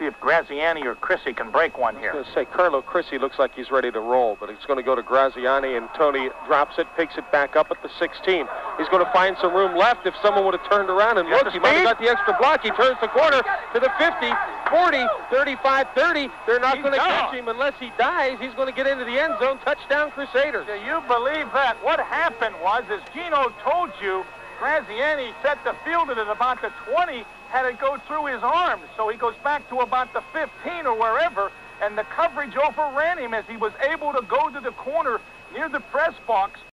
see if Graziani or Chrissy can break one I was here. going to say, Carlo Chrissy looks like he's ready to roll, but it's going to go to Graziani, and Tony drops it, picks it back up at the 16. He's going to find some room left if someone would have turned around and looked. He might have got the extra block. He turns the corner to the 50, 40, 35, 30. They're not going to catch him unless he dies. He's going to get into the end zone. Touchdown, Crusaders. Do you believe that? What happened was, as Gino told you, Graziani set the field at about the 20, had it go through his arms. He goes back to about the 15 or wherever, and the coverage overran him as he was able to go to the corner near the press box